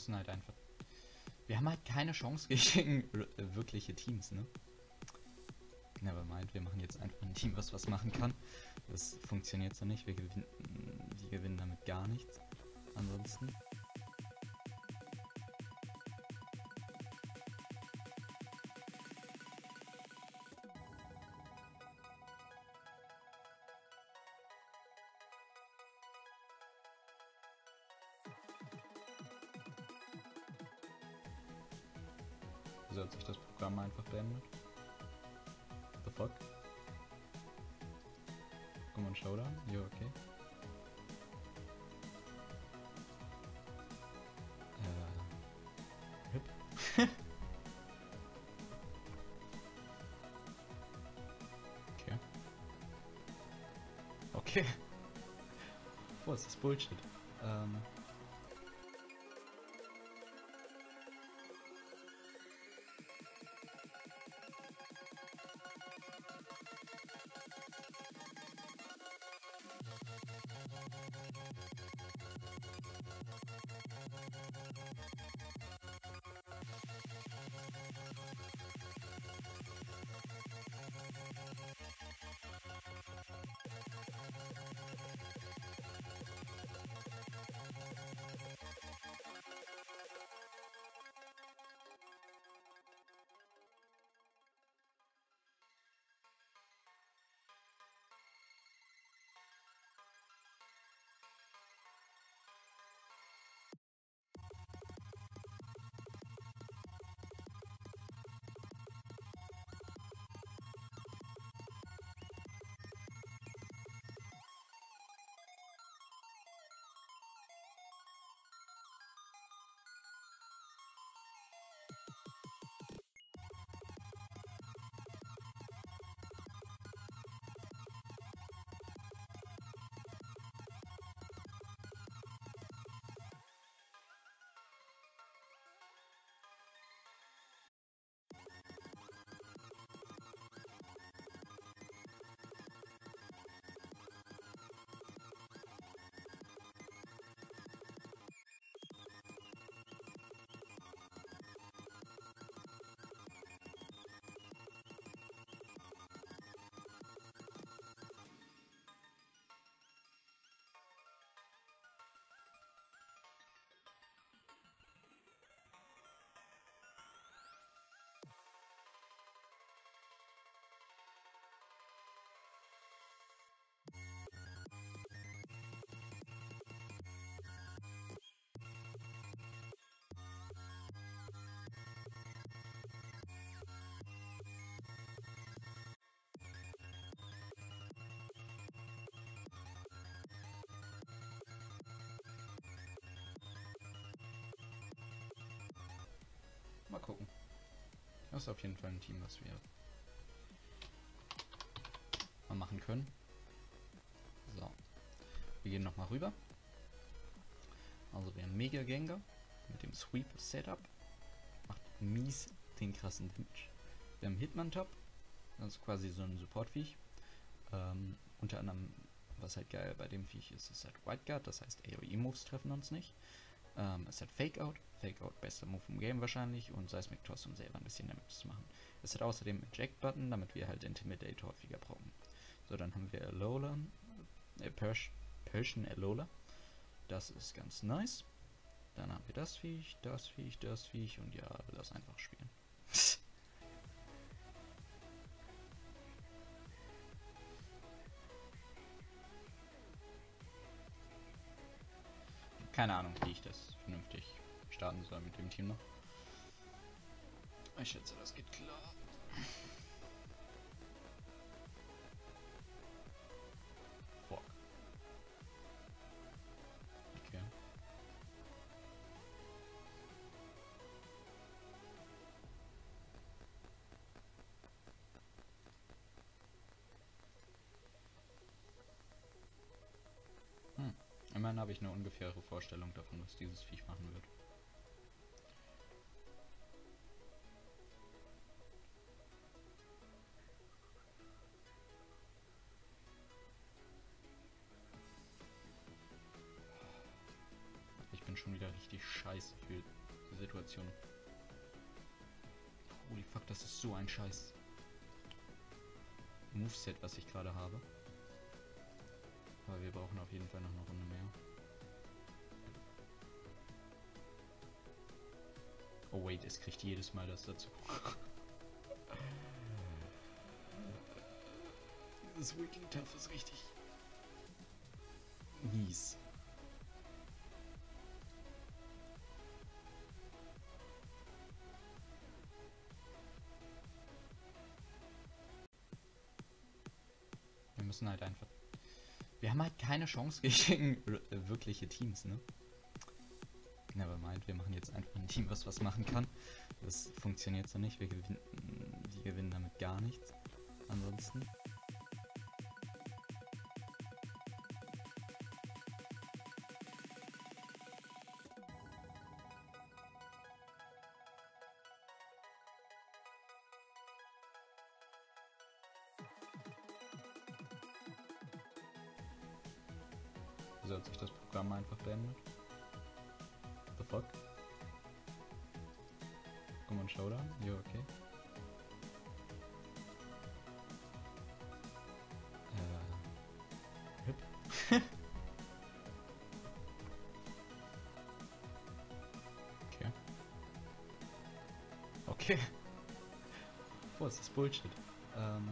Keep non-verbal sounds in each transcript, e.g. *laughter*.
müssen halt einfach... Wir haben halt keine Chance gegen wirkliche Teams, ne? Nevermind, wir machen jetzt einfach ein Team, was was machen kann. Das funktioniert so nicht, wir gewinnen, die gewinnen damit gar nichts. Ansonsten. Wieso hat sich das Programm einfach beendet? The fuck? Come on, Showdown? Jo, okay. Äh. Hüp. *laughs* okay. Okay. *laughs* Boah, ist das Bullshit. Ähm. Mal gucken. Das ist auf jeden Fall ein Team, was wir mal machen können. So. Wir gehen nochmal rüber. Also wir haben Mega Gengar mit dem Sweep Setup. Macht mies den krassen Damage. Wir haben Hitman Top. Das ist quasi so ein Support-Viech. Ähm, unter anderem, was halt geil bei dem Viech ist, ist halt White Guard, das heißt AoE-Moves treffen uns nicht. Ähm, es hat Fake Out. Fake Out bester Move im Game wahrscheinlich und Seismic Toss, um selber ein bisschen Damage zu machen. Es hat außerdem Eject Button, damit wir halt Intimidate häufiger brauchen. So, dann haben wir Alola, äh, Persian Alola. Das ist ganz nice. Dann haben wir das Viech, das Viech, das Viech und ja, lass einfach spielen. Keine Ahnung, wie ich das vernünftig starten soll mit dem Team noch. Ich schätze, das geht klar. Immerhin habe ich eine ungefähre Vorstellung davon, was dieses Viech machen wird. schon wieder richtig scheiße für die Situation. Holy fuck, das ist so ein scheiß Moveset, was ich gerade habe. Auf jeden Fall noch eine Runde mehr. Oh wait, es kriegt jedes Mal das dazu. *laughs* Dieses Weekly Tough ist richtig mies. Wir müssen halt einfach... Wir haben halt keine Chance gegen äh, wirkliche Teams, ne? Nevermind, wir machen jetzt einfach ein Team, was was machen kann. Das funktioniert so nicht, wir gewinnen, wir gewinnen damit gar nichts. Ansonsten. *laughs* okay. Okay. Boah, ist das Bullshit. Ähm.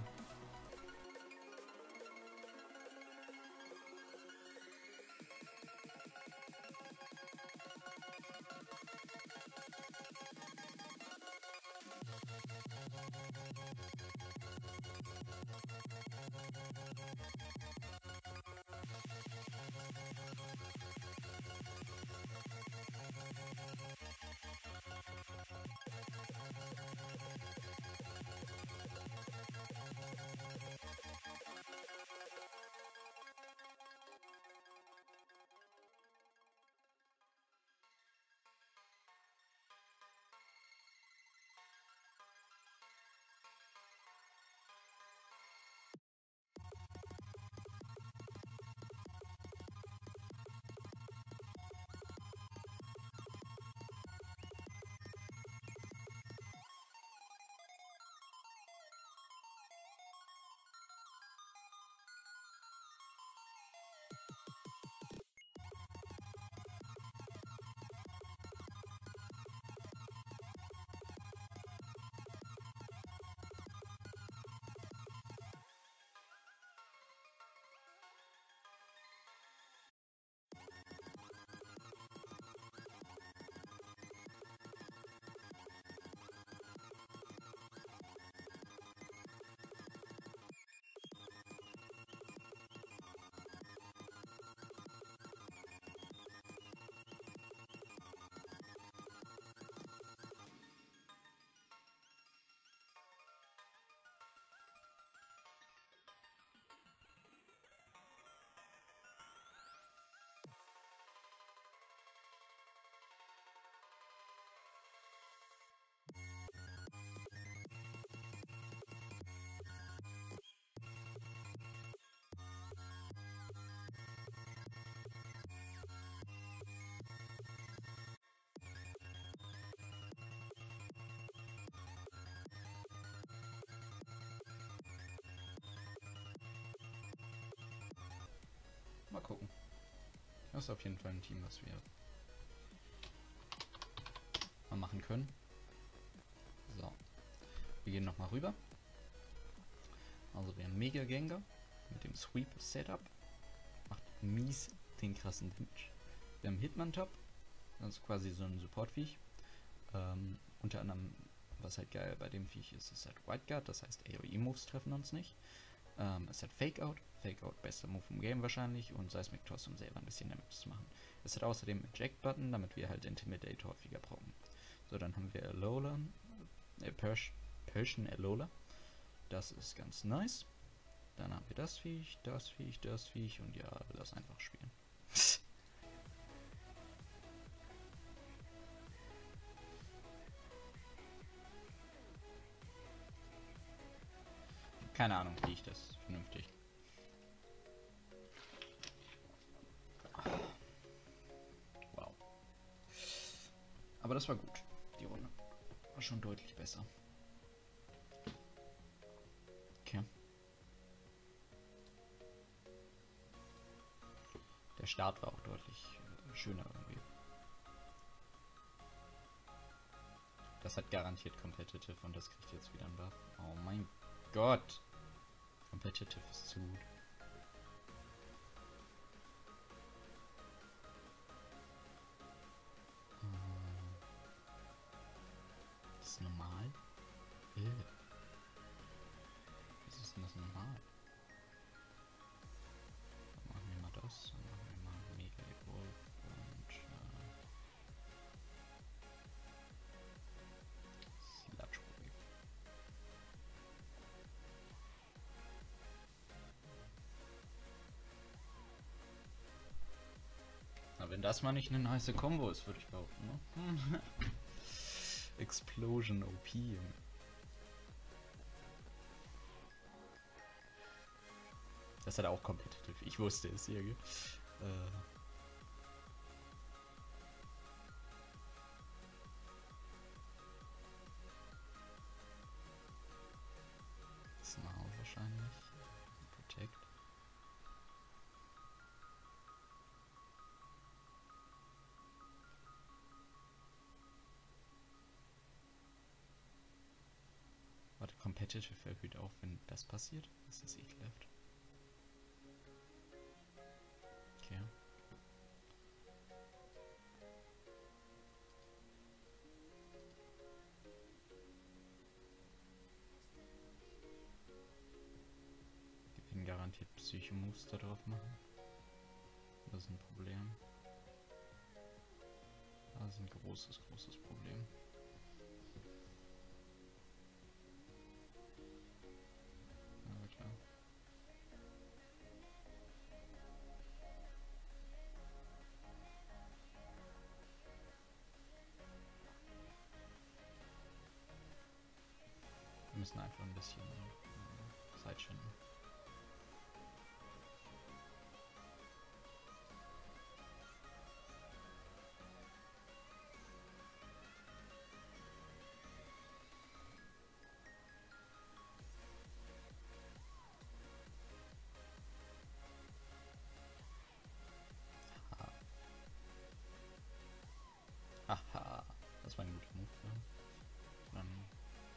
Mal gucken. Das ist auf jeden Fall ein Team, was wir mal machen können. So. Wir gehen nochmal rüber. Also wir haben Mega Gengar mit dem Sweep Setup. Macht mies den krassen Damage. Wir haben Hitman Top. Das ist quasi so ein Support-Viech. Ähm, unter anderem, was halt geil bei dem Viech ist, ist halt White Guard, das heißt AOE-Moves treffen uns nicht. Ähm, es hat Fake Out. Fake Out, bester Move im Game wahrscheinlich. Und Seismic Toss, um selber ein bisschen Damage zu machen. Es hat außerdem Eject Button, damit wir halt Intimidate häufiger brauchen. So, dann haben wir Alola. Äh, Persian Alola. Das ist ganz nice. Dann haben wir das Viech, das Viech, das Viech und ja, lass einfach spielen. Keine Ahnung, wie ich das vernünftig. Wow. Aber das war gut, die Runde. War schon deutlich besser. Okay. Der Start war auch deutlich äh, schöner irgendwie. Das hat garantiert Competitive und das kriegt jetzt wieder einen Buff. Oh mein Gott. Competitive ist das mal nicht eine nice Combo ist, würde ich behaupten, ne? *laughs* Explosion OP. Das hat auch competitive. Ich wusste es hier. Äh. Competitive erhöht auch, wenn das passiert. Das ist ekelhaft. Okay. Wir werden garantiert Psychomoves da drauf machen. Das ist ein Problem. Das ist ein großes, großes Problem. Müssen einfach ein bisschen äh, Zeit schinden.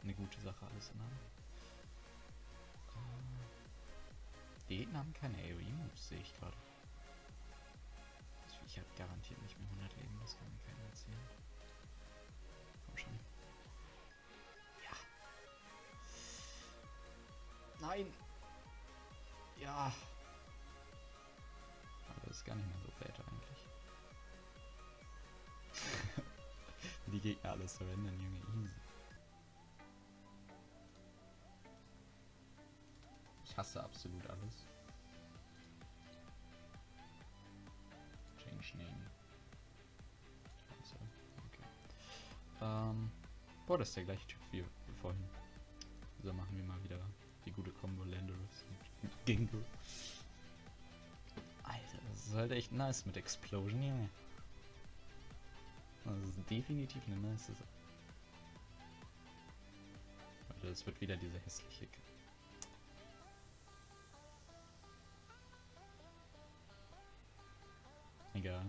Eine gute Sache alles in allem. Äh, Die Gegner haben keine AoE-Moves, sehe ich gerade. Ich habe garantiert nicht mehr 100 Leben, das kann mir keiner erzählen. Komm schon. Ja. Nein! Ja. Aber das ist gar nicht mehr so bad eigentlich. *laughs* Die Gegner alles surrendern, Junge, easy. Ich hasse absolut alles. Change Name. Also, okay. Ähm, boah, das ist der gleiche Typ wie, vorhin. So machen wir mal wieder die gute Combo Landorus und Gingo. Alter, das ist halt echt nice mit Explosion, Junge. Das ist definitiv eine nice Sache. Warte, das wird wieder diese hässliche Egal.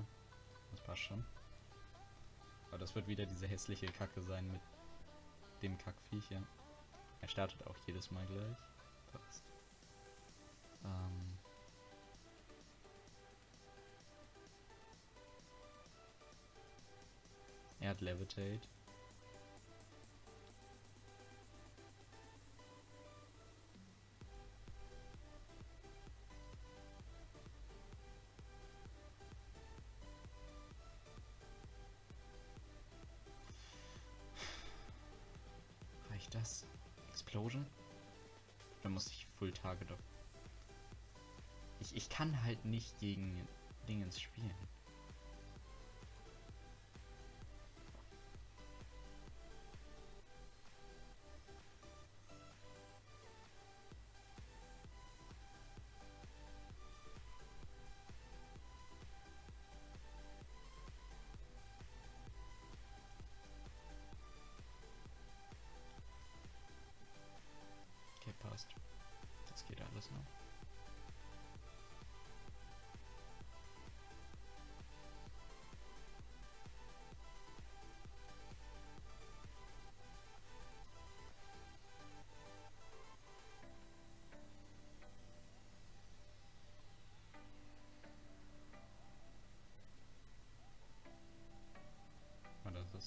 Das passt schon. Aber das wird wieder diese hässliche Kacke sein mit dem Kackviech hier. Er startet auch jedes Mal gleich. Passt. Ähm. Er hat Levitate. Das? Explosion? Dann muss ich Full Target auf. Ich, ich kann halt nicht gegen Dingens spielen.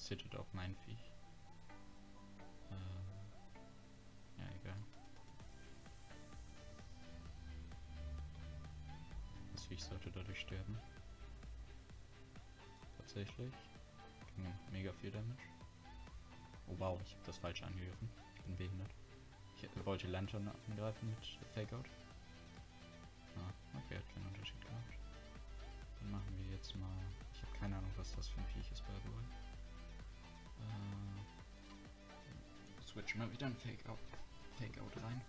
Das zittet auf mein Viech. Äh, ja, egal. Das Viech sollte dadurch sterben. Tatsächlich. Ging mega viel Damage. Oh wow, ich habe das falsch angegriffen. Ich bin behindert. Ich wollte Lantern angreifen mit Fakeout. Ah, okay, hat keinen Unterschied gemacht. Dann machen wir jetzt mal... Ich habe keine Ahnung, was das für ein Viech ist, by the way. Äh, switch mal wieder ein Fakeout Fake rein.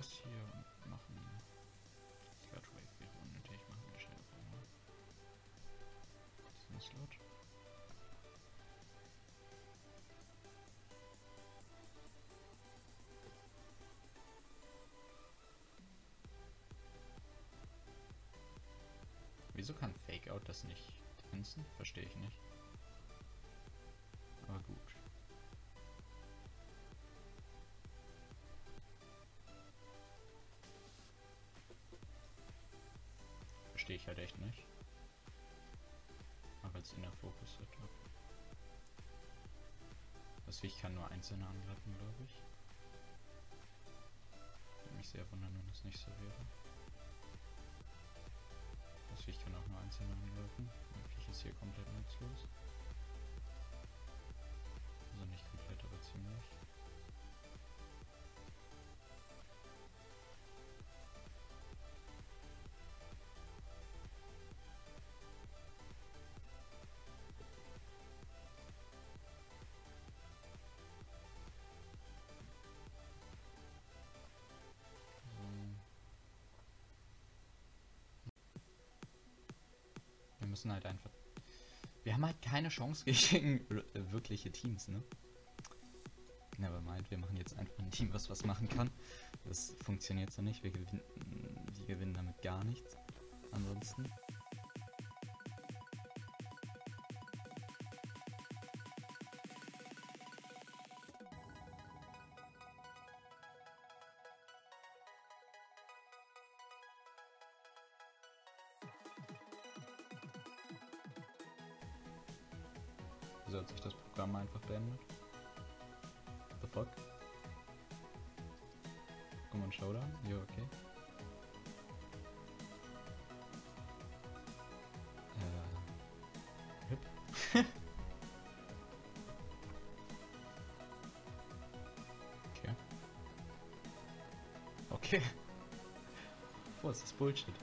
das hier und machen Slot Wave wäre unnötig, machen wir schnell auf einmal. Das ist ein Slot. Das nicht tanzen? Verstehe ich nicht. Aber gut. verstehe ich halt echt nicht. Aber als in der Fokus Setup. Das ich kann nur einzelne angreifen, glaube ich. Würde mich sehr wundern, wenn das nicht so wäre. Das ich kann auch nur einzelne angreifen. Wirklich ist hier komplett nutzlos. Also nicht komplett, aber ziemlich. Müssen halt einfach. Wir haben halt keine Chance gegen äh, wirkliche Teams, ne? Nevermind, wir machen jetzt einfach ein Team, was was machen kann. Das funktioniert so nicht. Wir gewinnen, wir gewinnen damit gar nichts. Ansonsten. Wieso hat sich das Programm einfach beendet? The fuck? Come on, Showdown? Ja, okay. Äh. Hip. *laughs* okay. Okay. *laughs* Boah, ist das Bullshit.